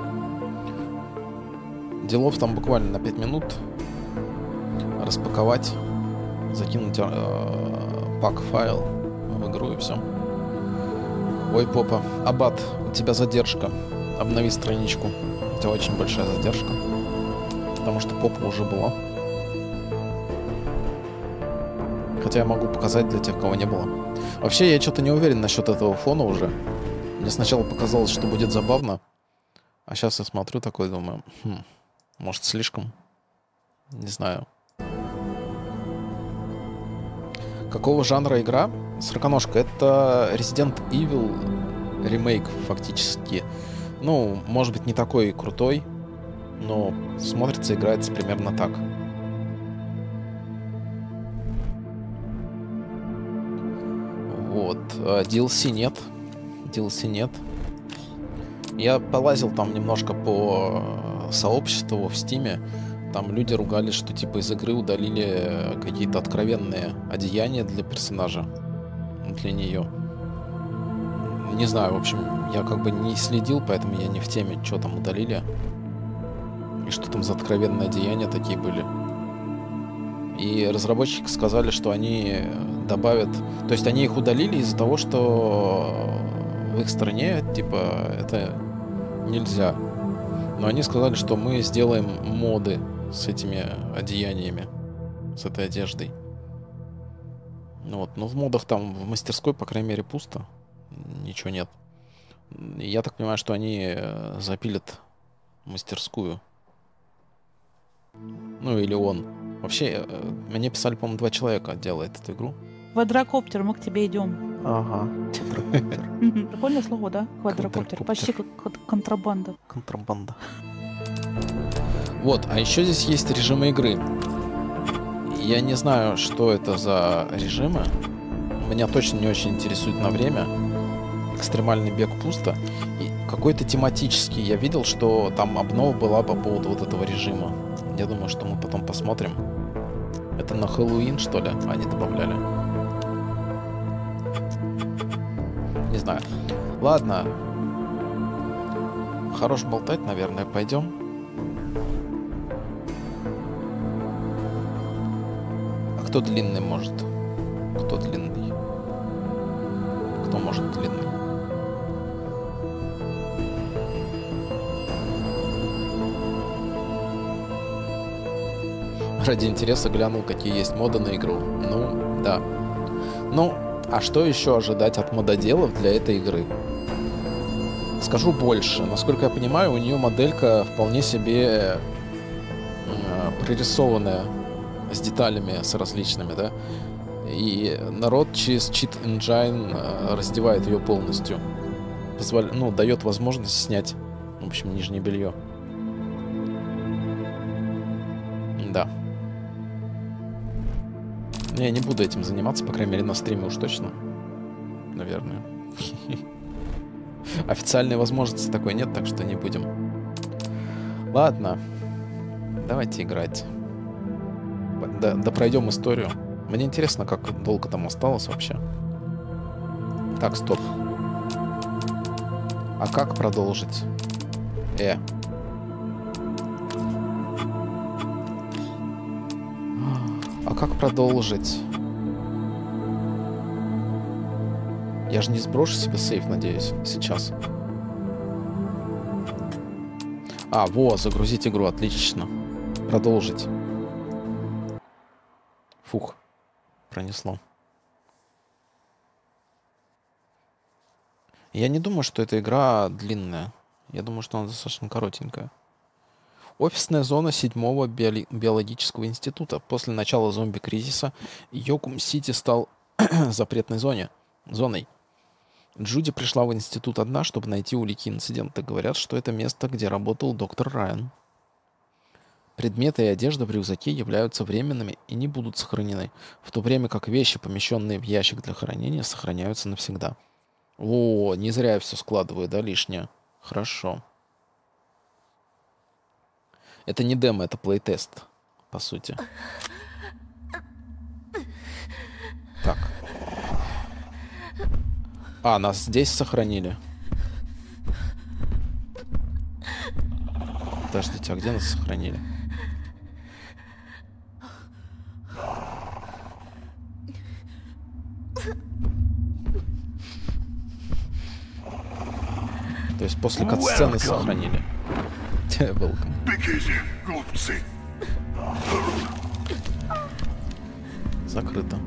Делов там буквально на 5 минут. распаковать, закинуть э, пак файл в игру и все. Ой, попа. Абат, у тебя задержка. Обнови страничку. Тебя очень большая задержка. Потому что попа уже была. Хотя я могу показать для тех, кого не было. Вообще, я что-то не уверен насчет этого фона уже. Мне сначала показалось, что будет забавно. А сейчас я смотрю такой, думаю, хм, может слишком? Не знаю. Какого жанра игра? Сороконожка. Это Resident Evil ремейк фактически. Ну, может быть, не такой крутой, но смотрится, играется примерно так. Вот. А DLC нет. DLC нет. Я полазил там немножко по сообществу в Стиме. Там люди ругались, что типа из игры удалили какие-то откровенные одеяния для персонажа. Для нее. Не знаю, в общем, я как бы не следил, поэтому я не в теме, что там удалили. И что там за откровенные одеяния такие были. И разработчики сказали, что они добавят... То есть они их удалили из-за того, что в их стране, типа, это нельзя. Но они сказали, что мы сделаем моды с этими одеяниями, с этой одеждой. Ну вот, но в модах там в мастерской, по крайней мере, пусто. Ничего нет. Я так понимаю, что они э, запилят мастерскую. Ну или он. Вообще, э, мне писали, по-моему, два человека делает эту игру. Квадрокоптер, мы к тебе идем. Ага. *laughs* Прикольное слово, да? Квадрокоптер. Почти как контрабанда. Контрабанда. Вот, а еще здесь есть режимы игры. Я не знаю, что это за режимы. Меня точно не очень интересует на время. Экстремальный бег пусто. И какой-то тематический. Я видел, что там обнова была по поводу вот этого режима. Я думаю, что мы потом посмотрим. Это на Хэллоуин, что ли, они добавляли? Не знаю. Ладно. Хорош болтать, наверное. Пойдем. А кто длинный может? Кто длинный? Кто может длинный? Ради интереса глянул, какие есть моды на игру. Ну, да. Ну, а что еще ожидать от мододелов для этой игры? Скажу больше. Насколько я понимаю, у нее моделька вполне себе э, прорисованная с деталями, с различными, да. И народ через Cheat Engine э, раздевает ее полностью. Позволя... Ну, дает возможность снять, в общем, нижнее белье. Я не буду этим заниматься, по крайней мере, на стриме уж точно. Наверное. *laughs* Официальной возможности такой нет, так что не будем. Ладно. Давайте играть. Да, да пройдем историю. Мне интересно, как долго там осталось вообще. Так, стоп. А как продолжить? Э, как продолжить? Я же не сброшу себе сейф, надеюсь, сейчас. А, во, загрузить игру, отлично. Продолжить. Фух, пронесло. Я не думаю, что эта игра длинная. Я думаю, что она достаточно коротенькая. Офисная зона седьмого биоли- биологического института. После начала зомби-кризиса Йокум-Сити стал *clears throat* запретной зоне, зоной. Джуди пришла в институт одна, чтобы найти улики инцидента. Говорят, что это место, где работал доктор Райан. Предметы и одежда в рюкзаке являются временными и не будут сохранены, в то время как вещи, помещенные в ящик для хранения, сохраняются навсегда. О, не зря я все складываю, да, лишнее? Хорошо. Это не демо, это плейтест, по сути. Так. А, нас здесь сохранили. Подождите, а где нас сохранили? То есть после катсцены сохранили. Welcome. Бегите, глупцы. Закрыто.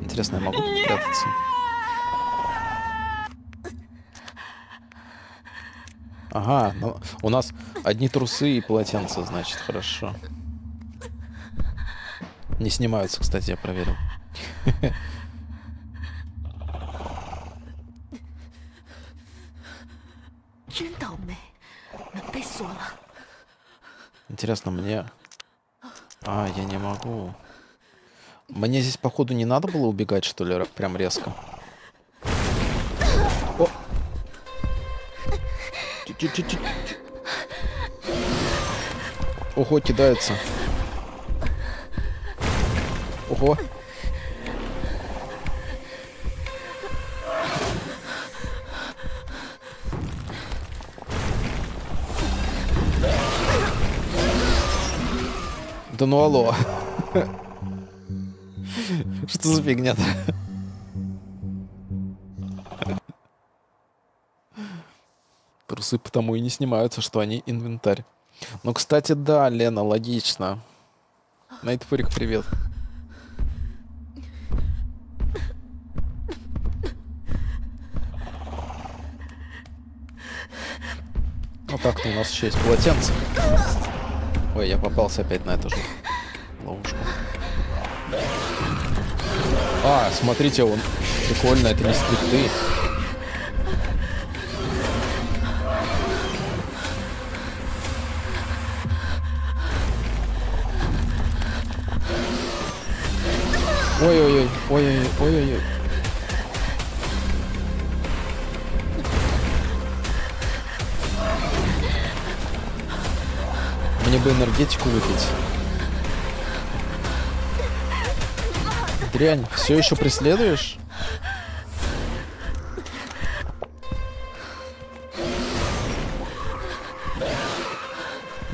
Интересно, я могу тут прятаться? Ага, ну, у нас одни трусы и полотенца, значит, хорошо. Не снимаются, кстати, я проверил. *laughs* Интересно, мне... А, я не могу. Мне здесь, походу, не надо было убегать, что ли, прям резко. О! Чуть-чуть. Ого, кидается. Ого. Да ну алло. Что за фигня-то? Трусы потому и не снимаются, что они инвентарь. Ну, кстати, да, Лена, логично. Найтфурик, привет. Ну так-то у нас еще есть полотенце. Ой, я попался опять на эту же ловушку. А, смотрите, он прикольно, это не скрипты. Ой-ой-ой, ой-ой-ой, ой-ой-ой. Мне бы энергетику выпить. Дрянь, все еще преследуешь?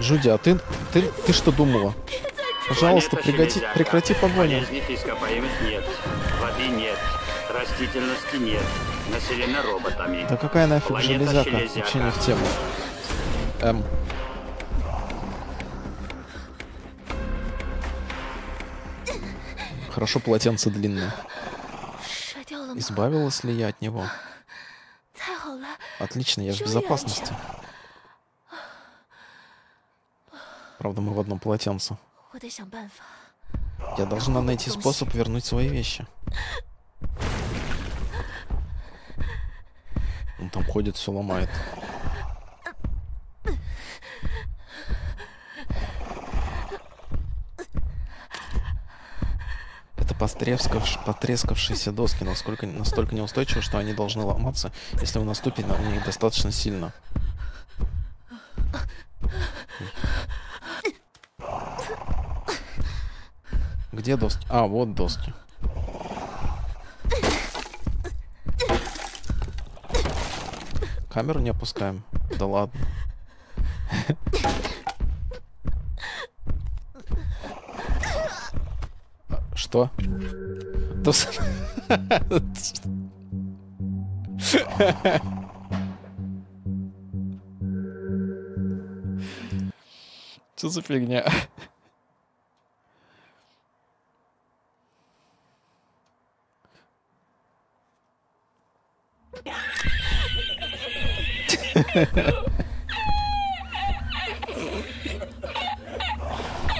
Джуди, а ты, ты, ты что думала? Пожалуйста, прекрати, прекрати погоню. ископаемых нет, воды нет, растительности нет, населена роботами. Да какая нафиг железяка? Вообще не в тему. Эм. Хорошо полотенце длинное. Избавилась ли я от него? Отлично, я в безопасности. Правда, мы в одном полотенце. Я должна найти способ вернуть свои вещи. Он там ходит, все ломает. Это потрескавш... потрескавшиеся доски насколько... настолько неустойчивы, что они должны ломаться, если вы наступите на них достаточно сильно. Где доски? А, вот доски. Камеру не опускаем. Да ладно. Что? Что за фигня?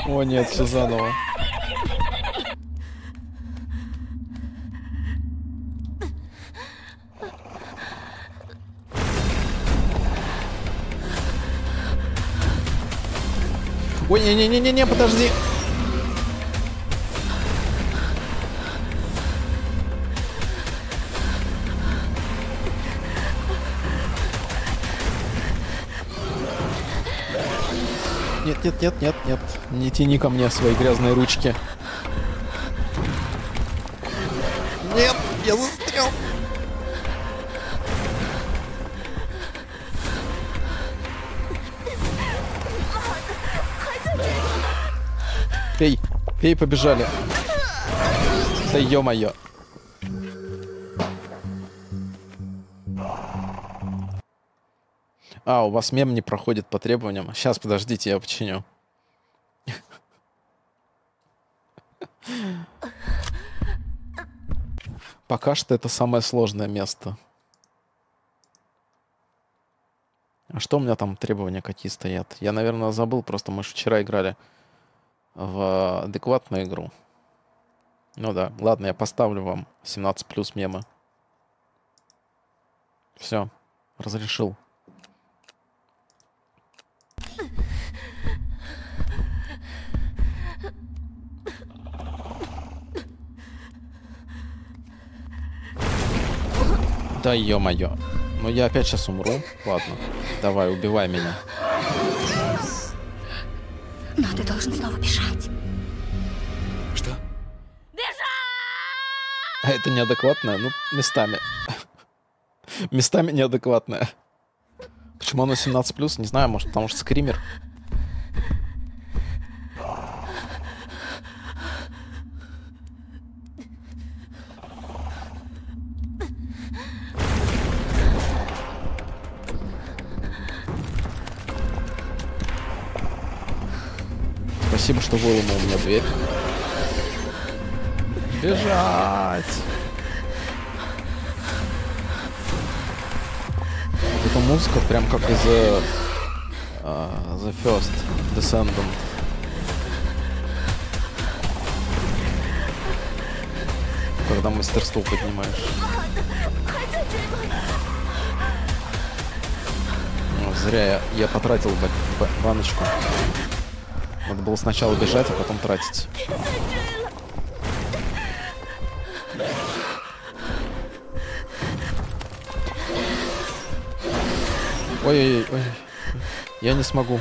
О нет, все заново. Ой, не-не-не-не, подожди. Нет, нет, нет, нет, нет. Не тяни ко мне свои грязные ручки. Нет, я застрял. Пей, побежали. Да ё-моё. А, у вас мем не проходит по требованиям. Сейчас, подождите, я починю. Пока что это самое сложное место. А что у меня там требования какие стоят? Я, наверное, забыл, просто мы же вчера играли в адекватную игру. Ну да, ладно, я поставлю вам 17 плюс мемы. Все, разрешил. Да ё-моё. Ну я опять сейчас умру. Ладно. Давай, убивай меня. Но ты должен снова бежать. А это неадекватное? Ну, местами. местами неадекватное. Почему оно 17+, не знаю, может потому что скример. Спасибо, что выломал у меня дверь. Бежать! Эта музыка прям как из uh, The First Descendant. Когда мастерство поднимаешь. Ну, зря я, я потратил баночку. Надо было сначала бежать, а потом тратить. Ой-ой-ой. Я не смогу.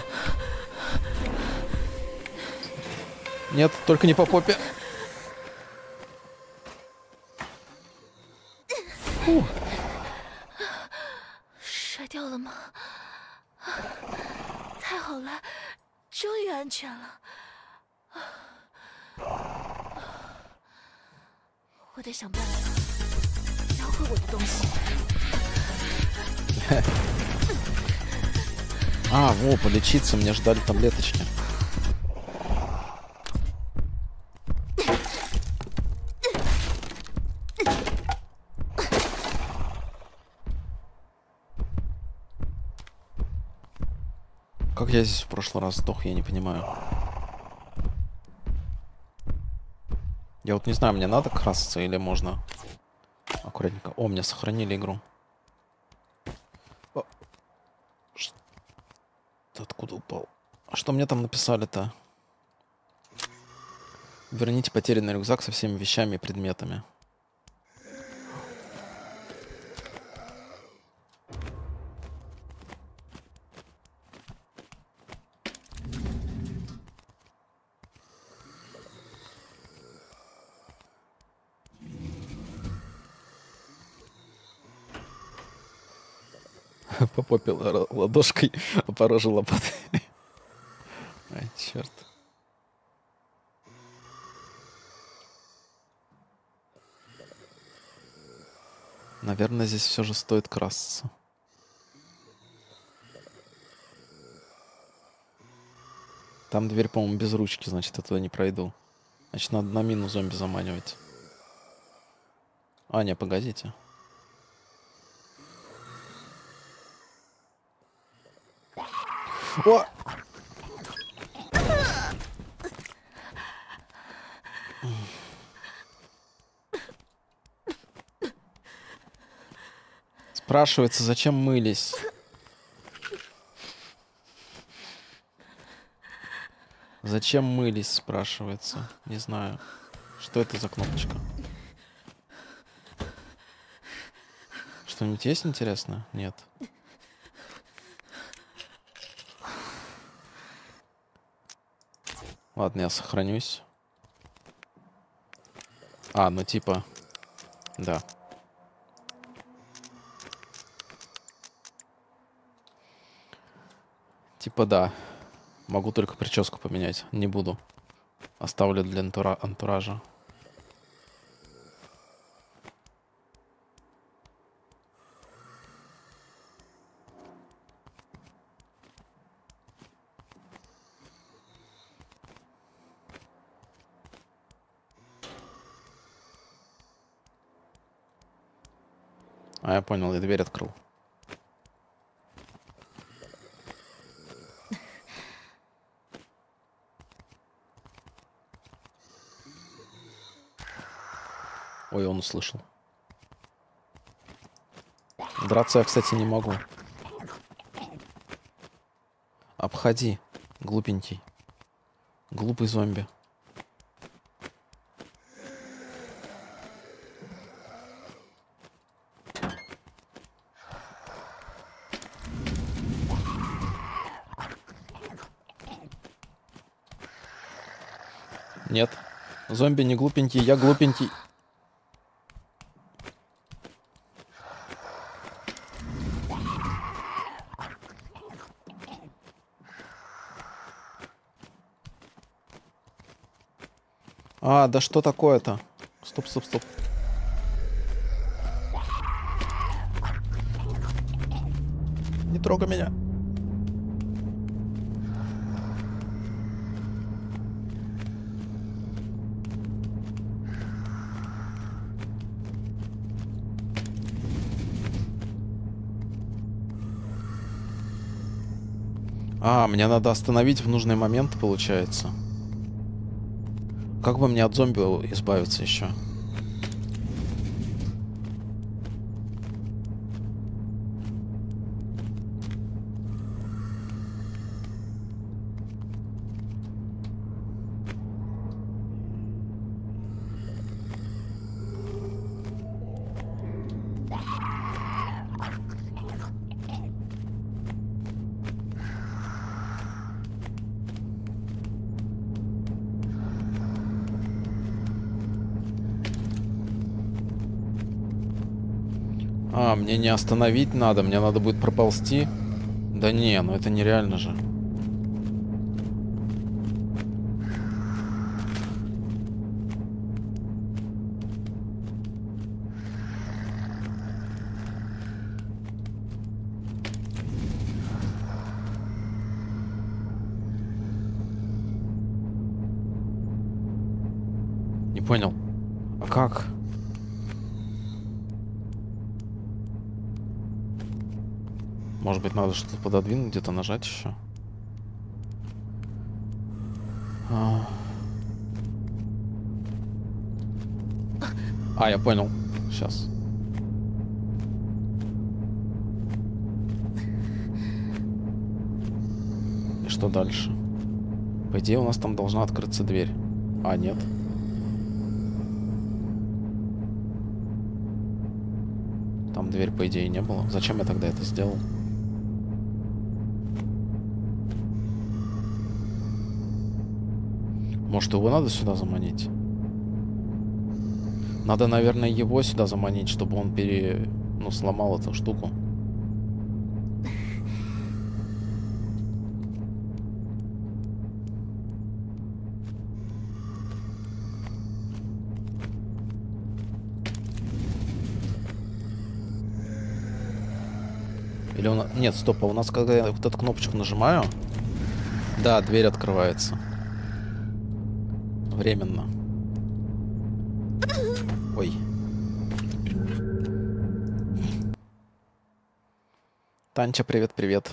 Нет, только не по попе. Фу. А, во, полечиться, мне ждали таблеточки. Как я здесь в прошлый раз сдох, я не понимаю. Я вот не знаю, мне надо краситься или можно аккуратненько. О, мне сохранили игру. Ты откуда упал? А что мне там написали-то? Верните потерянный рюкзак со всеми вещами и предметами. Попопил ладошкой, *laughs* а по лопатой. *laughs* Ай, черт. Наверное, здесь все же стоит краситься. Там дверь, по-моему, без ручки, значит, я туда не пройду. Значит, надо на мину зомби заманивать. А, не, погодите. О! Спрашивается, зачем мылись? Зачем мылись, спрашивается. Не знаю. Что это за кнопочка? Что-нибудь есть интересно? Нет. Ладно, я сохранюсь. А, ну типа... Да. Типа да. Могу только прическу поменять. Не буду. Оставлю для антура антуража. А, я понял, я дверь открыл. Ой, он услышал. Драться я, кстати, не могу. Обходи, глупенький. Глупый зомби. Нет. Зомби не глупенький, я глупенький. А, да что такое-то? Стоп, стоп, стоп. Не трогай меня. А, мне надо остановить в нужный момент, получается. Как бы мне от зомби избавиться еще? Мне не остановить надо, мне надо будет проползти. Да не, ну это нереально же. Не понял. А как? Может быть, надо что-то пододвинуть, где-то нажать еще. А... а, я понял. Сейчас. И что дальше? По идее, у нас там должна открыться дверь. А, нет. Там дверь, по идее, не было. Зачем я тогда это сделал? Может, его надо сюда заманить? Надо, наверное, его сюда заманить, чтобы он пере... Ну, сломал эту штуку. Или он... Нет, стоп, а у нас когда я вот эту кнопочку нажимаю... Да, дверь открывается. Временно. Ой. Танча, привет-привет.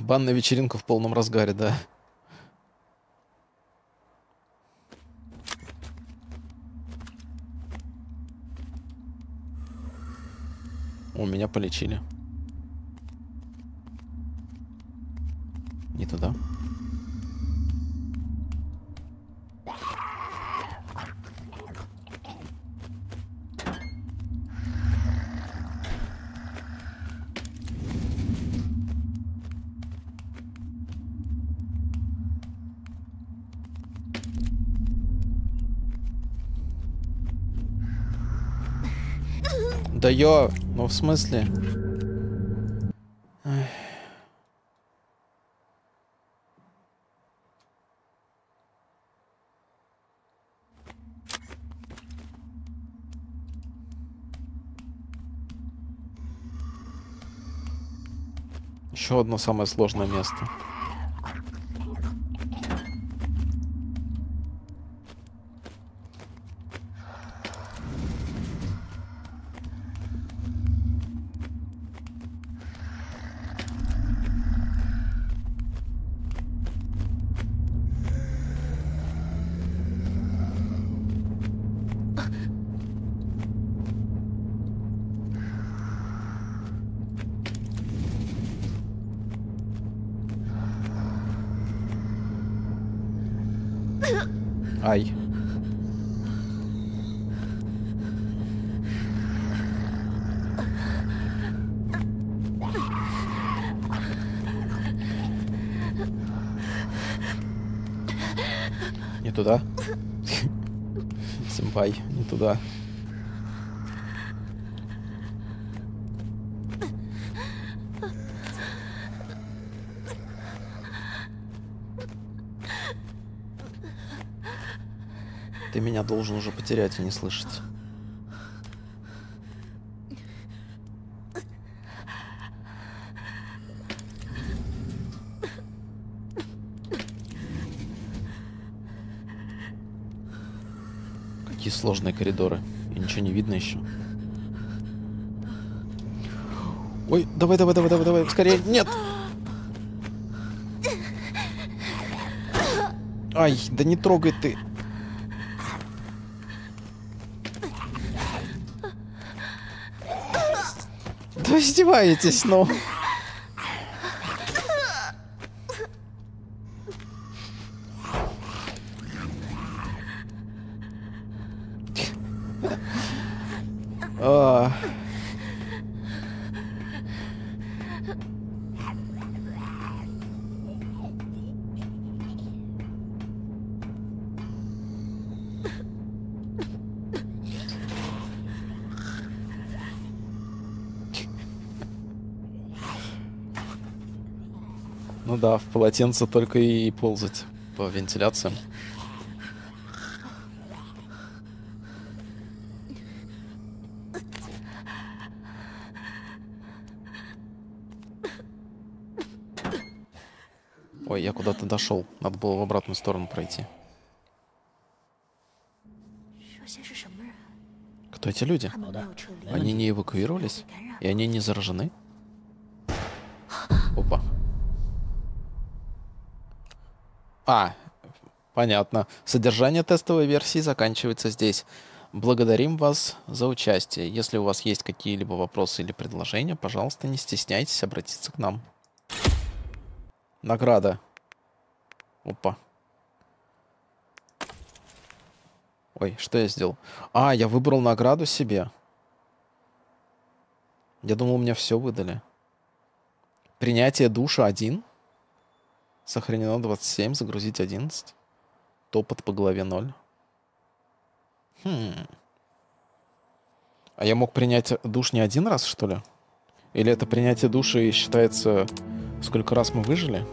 Банная вечеринка в полном разгаре, да. У меня полечили. Не туда. Да ё, ну в смысле? Еще одно самое сложное место. Ай. Не туда. Симпай, не туда. Ты меня должен уже потерять и не слышать. Какие сложные коридоры. И ничего не видно еще. Ой, давай, давай, давай, давай, давай, скорее. Нет! Ай, да не трогай ты. Издеваетесь, ну. А. Ну да, в полотенце только и ползать по вентиляциям. Ой, я куда-то дошел. Надо было в обратную сторону пройти. Кто эти люди? Они не эвакуировались? И они не заражены? Опа. А, понятно. Содержание тестовой версии заканчивается здесь. Благодарим вас за участие. Если у вас есть какие-либо вопросы или предложения, пожалуйста, не стесняйтесь обратиться к нам. Награда. Опа. Ой, что я сделал? А, я выбрал награду себе. Я думал, у меня все выдали. Принятие душа 1. Сохранено 27, загрузить 11. Топот по голове 0. Хм. А я мог принять душ не один раз, что ли? Или это принятие души считается, сколько раз мы выжили?